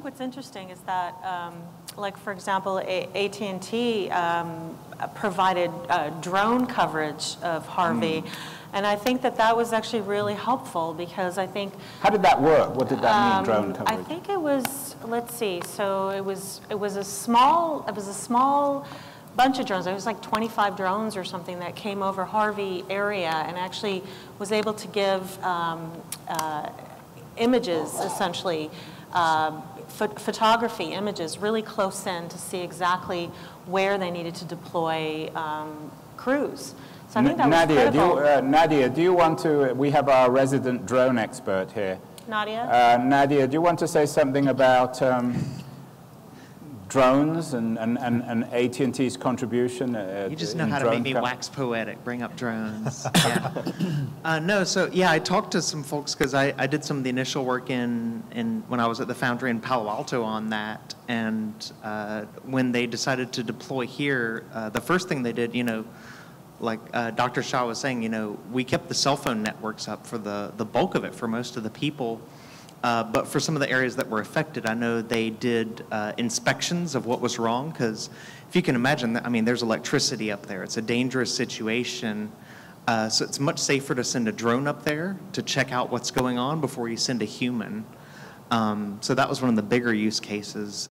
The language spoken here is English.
think what's interesting is that, um, like for example, AT&T um, provided uh, drone coverage of Harvey, and I think that that was actually really helpful because I think How did that work? What did that mean, drone coverage? I think it was, let's see, so it was, it was a small, it was a small bunch of drones. It was like 25 drones or something that came over Harvey area and actually was able to give um, uh, images, essentially, uh, photography images really close in to see exactly where they needed to deploy um, crews. So I think that was Nadia, do you, uh, Nadia, do you want to, we have our resident drone expert here. Nadia? Uh, Nadia, do you want to say something about um, drones and, and, and, and AT&T's contribution? Uh, You just know how to make me wax poetic, bring up drones. Yeah. uh, no, so yeah, I talked to some folks because I, I did some of the initial work in, in when I was at the foundry in Palo Alto on that. And uh, when they decided to deploy here, uh, the first thing they did, you know, like uh, Dr. Shaw was saying, you know, we kept the cell phone networks up for the, the bulk of it for most of the people. Uh, but for some of the areas that were affected, I know they did uh, inspections of what was wrong because if you can imagine, that, I mean, there's electricity up there. It's a dangerous situation. Uh, so it's much safer to send a drone up there to check out what's going on before you send a human. Um, so that was one of the bigger use cases.